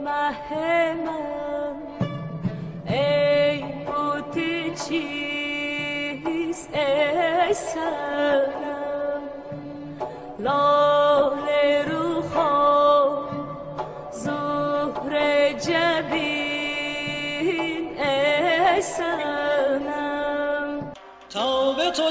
مه من ای بوتی چیست ای سرم لاله رو زهر جبین ای سرم تا به تو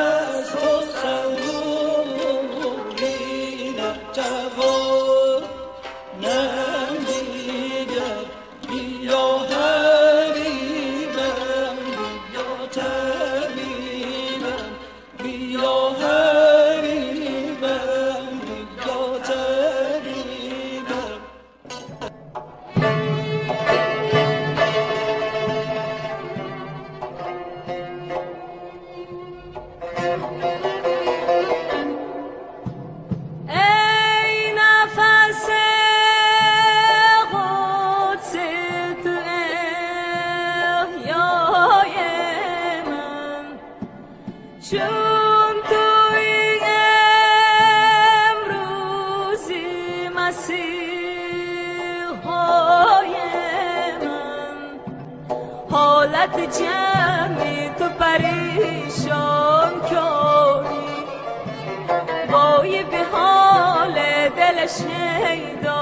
چون توی امروزی مسیحای من. حالت جمعی تو پریشان کنی وای به حال دل شیدایی